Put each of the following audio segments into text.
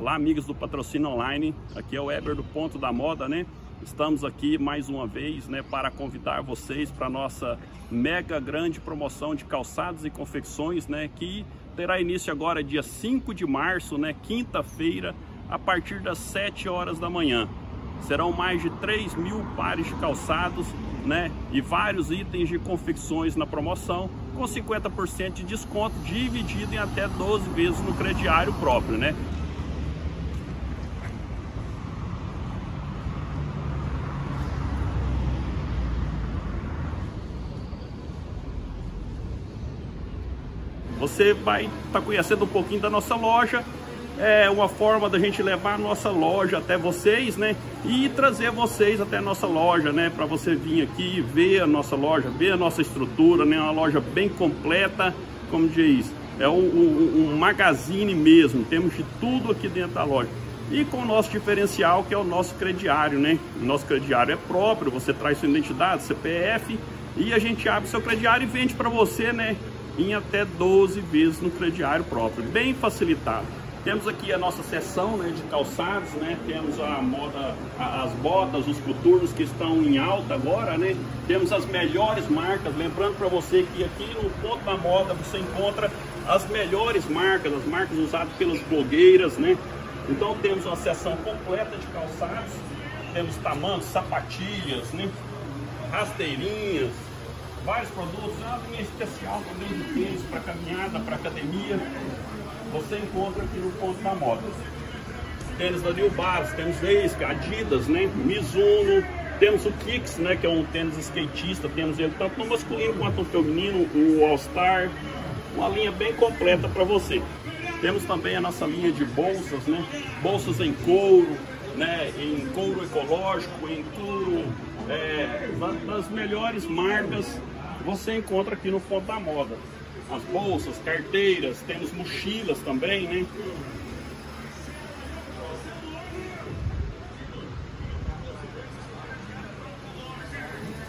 Olá, amigos do Patrocínio Online. Aqui é o Weber do Ponto da Moda, né? Estamos aqui mais uma vez, né, para convidar vocês para nossa mega grande promoção de calçados e confecções, né, que terá início agora dia 5 de março, né, quinta-feira, a partir das 7 horas da manhã. Serão mais de 3 mil pares de calçados, né, e vários itens de confecções na promoção, com 50% de desconto, dividido em até 12 vezes no crediário próprio, né? Você vai estar tá conhecendo um pouquinho da nossa loja, é uma forma da gente levar a nossa loja até vocês, né? E trazer vocês até a nossa loja, né? Para você vir aqui ver a nossa loja, ver a nossa estrutura, né? Uma loja bem completa, como diz, é um, um, um magazine mesmo, temos de tudo aqui dentro da loja. E com o nosso diferencial, que é o nosso crediário, né? Nosso crediário é próprio, você traz sua identidade, CPF, e a gente abre seu crediário e vende para você, né? Em até 12 vezes no crediário próprio, bem facilitado. Temos aqui a nossa seção né, de calçados, né? temos a moda, as botas, os coturnos que estão em alta agora, né? temos as melhores marcas, lembrando para você que aqui no ponto da moda você encontra as melhores marcas, as marcas usadas pelas blogueiras, né? Então temos uma seção completa de calçados, temos tamanhos, sapatilhas, né? rasteirinhas, vários produtos, é uma linha especial também de tênis para caminhada, para academia. Você encontra aqui no ponto da moda. Tênis da New Balance, temos Veiska, Adidas, né? Mizuno, temos o Kicks, né? Que é um tênis skatista, temos ele tanto no masculino quanto no feminino, o All Star, uma linha bem completa para você. Temos também a nossa linha de bolsas, né? Bolsas em couro, né? Em couro ecológico, em couro é, das melhores marcas você encontra aqui no Ponto da Moda. As bolsas, carteiras, temos mochilas também, né?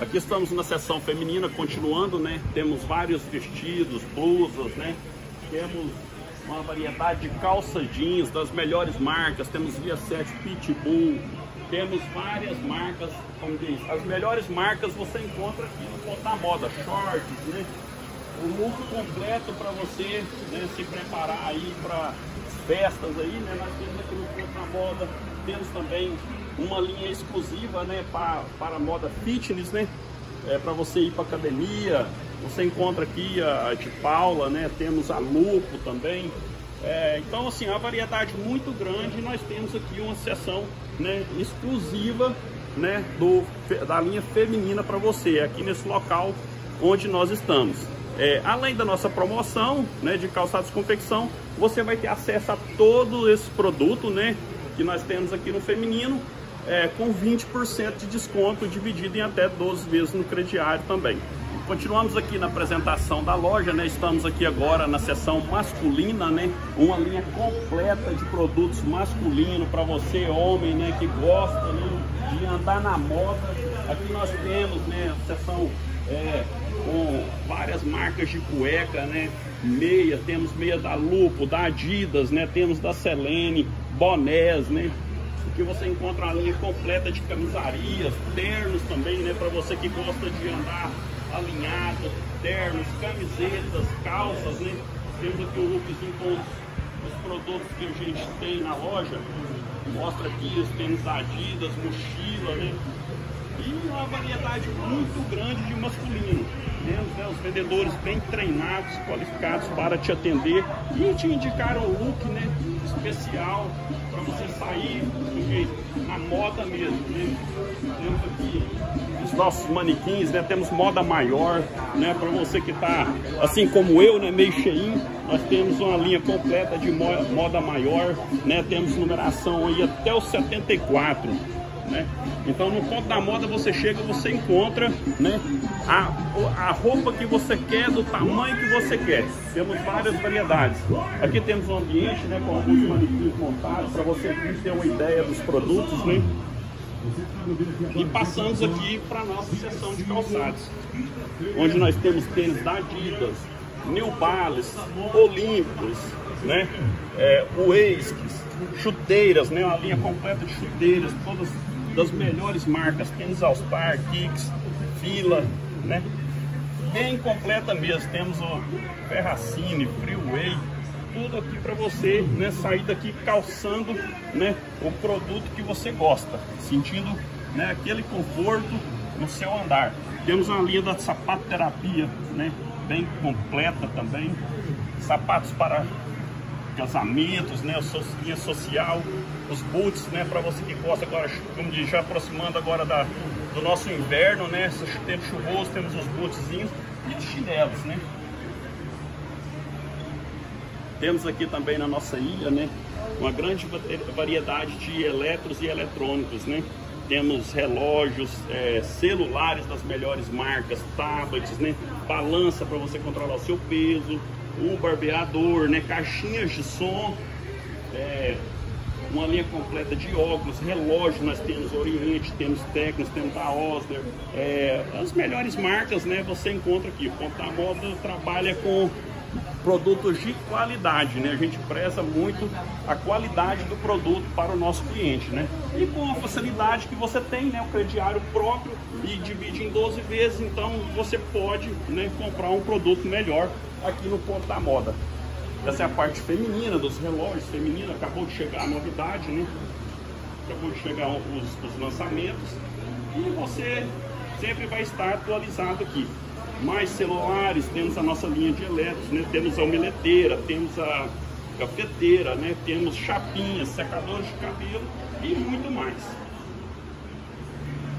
Aqui estamos na seção feminina, continuando, né? Temos vários vestidos, blusas, né? Temos uma variedade de calça jeans das melhores marcas. Temos Via 7 Pitbull, temos várias marcas, como diz, as melhores marcas você encontra aqui no Ponto da Moda, shorts, né? O look completo para você né, se preparar aí para festas aí, né? Nós temos aqui no Ponto da Moda, temos também uma linha exclusiva, né, para, para moda fitness, né? É, para você ir para academia, você encontra aqui a de Paula, né? Temos a Lupo também, é, então, assim, a variedade muito grande. Nós temos aqui uma seção né, exclusiva né, do, da linha feminina para você, aqui nesse local onde nós estamos. É, além da nossa promoção né, de calçados confecção, você vai ter acesso a todo esse produto né, que nós temos aqui no feminino, é, com 20% de desconto dividido em até 12 vezes no crediário também. Continuamos aqui na apresentação da loja, né? Estamos aqui agora na seção masculina, né? Uma linha completa de produtos masculinos para você, homem, né? Que gosta né? de andar na moda. Aqui nós temos, né? A seção é, com várias marcas de cueca, né? Meia, temos meia da Lupo, da Adidas, né? Temos da Selene, bonés, né? Aqui você encontra a linha completa de camisarias, ternos também, né? Para você que gosta de andar alinhado, ternos, camisetas, calças, né? Temos aqui o lookzinho com os produtos que a gente tem na loja. Mostra aqui os tênis Adidas, mochila, né? E uma variedade muito grande de masculino. Temos né, os vendedores bem treinados, qualificados para te atender e te indicar o look né, especial para você sair na moda mesmo. Né? Temos aqui os nossos manequins, né? Temos moda maior, né? Para você que está, assim como eu, né? Meio cheinho, nós temos uma linha completa de moda maior, né? Temos numeração aí até o 74, né? Então no ponto da moda você chega, você encontra, né? A, a roupa que você quer, do tamanho que você quer. Temos várias variedades. Aqui temos um ambiente, né? Com alguns manequins montados para você ter uma ideia dos produtos, né? E passamos aqui para a nossa seção de calçados, onde nós temos tênis da Adidas, New Balance, Olympus, né? É, chuteiras, né? Uma linha completa de chuteiras, todas das melhores marcas, temos All-Star, Kicks, Fila, né? Bem completa mesmo, temos o Ferracine, Freeway, tudo aqui para você né, sair daqui calçando né, o produto que você gosta, sentindo né, aquele conforto no seu andar. Temos uma linha da sapato terapia, né, bem completa também, sapatos para casamentos, né, linha social, os boots, né, para você que gosta agora, como diz, já aproximando agora da, do nosso inverno, né, tempo chuvoso, temos os bootzinhos e os chinelos, né. Temos aqui também na nossa ilha, né, uma grande variedade de eletros e eletrônicos, né. Temos relógios, é, celulares das melhores marcas, tablets, né, balança para você controlar o seu peso, o barbeador, né, caixinhas de som, é, uma linha completa de óculos, relógio, nós temos Oriente, temos Tecnos, temos a Osler, é, as melhores marcas, né, você encontra aqui. O Ponta Moda trabalha com produtos de qualidade, né? A gente preza muito a qualidade do produto para o nosso cliente, né? E com a facilidade que você tem, né? O crediário próprio e divide em 12 vezes, então você pode né, comprar um produto melhor aqui no Ponto da Moda. Essa é a parte feminina dos relógios feminina, acabou de chegar a novidade, né? Acabou de chegar os, os lançamentos e você sempre vai estar atualizado aqui mais celulares, temos a nossa linha de elétricos, né? temos a omeleteira, temos a cafeteira, né? temos chapinhas, secadores de cabelo e muito mais.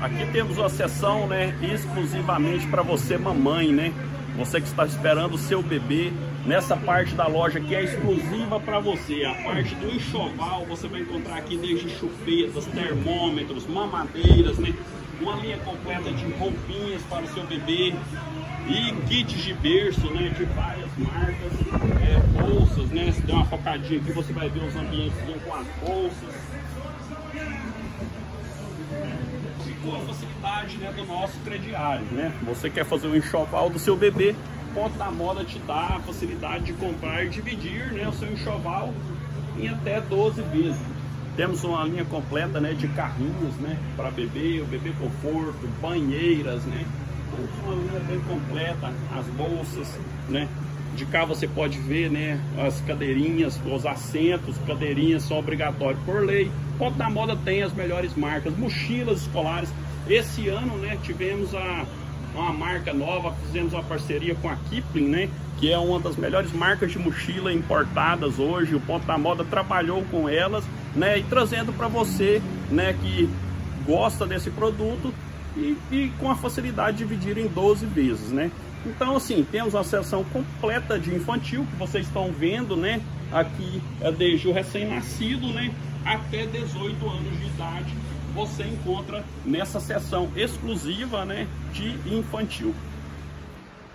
Aqui temos uma seção né, exclusivamente para você mamãe, né? Você que está esperando o seu bebê, nessa parte da loja que é exclusiva para você. A parte do enxoval você vai encontrar aqui desde chupetas, termômetros, mamadeiras, né? Uma linha completa de roupinhas para o seu bebê, e kits de berço, né, de várias marcas, é, bolsas, né, se der uma focadinha aqui você vai ver os ambientes com as bolsas. Com a facilidade né, do nosso crediário, né, você quer fazer o enxoval do seu bebê, Ponto da Moda te dá a facilidade de comprar e dividir né, o seu enxoval em até 12 vezes. Temos uma linha completa né, de carrinhos né, para bebê, o bebê conforto, banheiras, né, uma linha bem completa, as bolsas, né? De cá você pode ver, né, as cadeirinhas, os assentos, cadeirinhas são obrigatórios por lei. Ponto da Moda tem as melhores marcas, mochilas escolares. Esse ano, né, tivemos a, uma marca nova, fizemos uma parceria com a Kipling, né, que é uma das melhores marcas de mochila importadas hoje. O Ponto da Moda trabalhou com elas, né, e trazendo para você, né, que gosta desse produto, e, e com a facilidade de dividir em 12 vezes, né? Então, assim, temos a seção completa de infantil, que vocês estão vendo, né? Aqui é desde o recém-nascido, né? Até 18 anos de idade, você encontra nessa seção exclusiva, né? De infantil.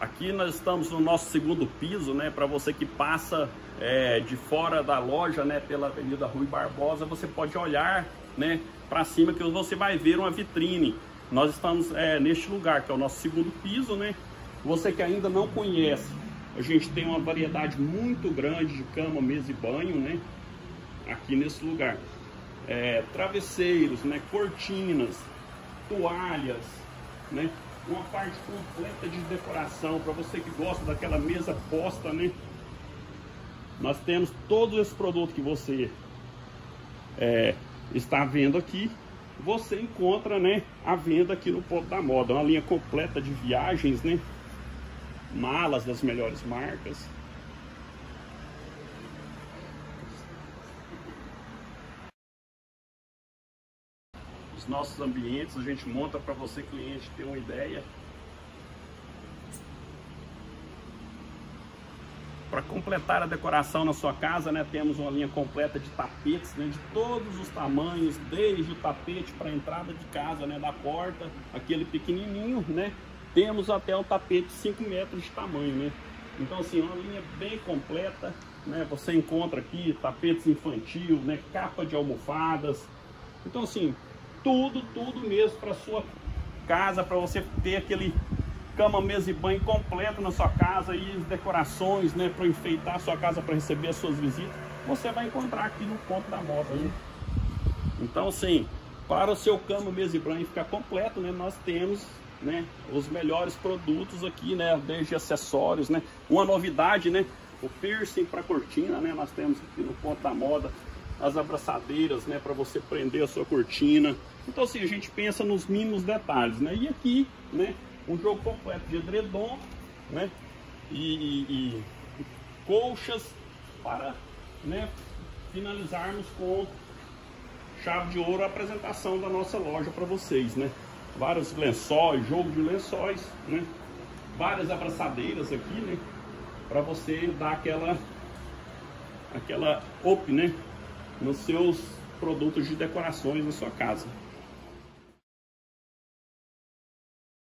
Aqui nós estamos no nosso segundo piso, né? Para você que passa é, de fora da loja, né? Pela Avenida Rui Barbosa, você pode olhar, né? Para cima que você vai ver uma vitrine nós estamos é, neste lugar, que é o nosso segundo piso, né? Você que ainda não conhece, a gente tem uma variedade muito grande de cama, mesa e banho, né? Aqui nesse lugar. É, travesseiros, né? Cortinas, toalhas, né? Uma parte completa de decoração para você que gosta daquela mesa posta, né? Nós temos todos esses produtos que você é, está vendo aqui você encontra né, a venda aqui no Ponto da Moda. Uma linha completa de viagens, né? Malas das melhores marcas. Os nossos ambientes a gente monta para você cliente ter uma ideia Para completar a decoração na sua casa, né, temos uma linha completa de tapetes né, de todos os tamanhos, desde o tapete para a entrada de casa, né, da porta, aquele pequenininho, né, temos até um tapete de 5 metros de tamanho, né. Então, assim, uma linha bem completa, né, você encontra aqui tapetes infantil, né, capa de almofadas. Então, assim, tudo, tudo mesmo para sua casa, para você ter aquele cama, mesa e banho completo na sua casa e decorações, né, para enfeitar a sua casa para receber as suas visitas. você vai encontrar aqui no ponto da moda. Né? Então, assim, para o seu cama, mesa e banho ficar completo, né, nós temos né, os melhores produtos aqui, né, desde acessórios, né, uma novidade, né, o piercing para cortina, né, nós temos aqui no ponto da moda, as abraçadeiras, né, para você prender a sua cortina. Então, assim, a gente pensa nos mínimos detalhes, né, e aqui, né, um jogo completo de edredom, né, e, e, e colchas para, né, finalizarmos com chave de ouro a apresentação da nossa loja para vocês, né? Vários lençóis, jogo de lençóis, né? Várias abraçadeiras aqui, né? Para você dar aquela aquela op, né? Nos seus produtos de decorações na sua casa.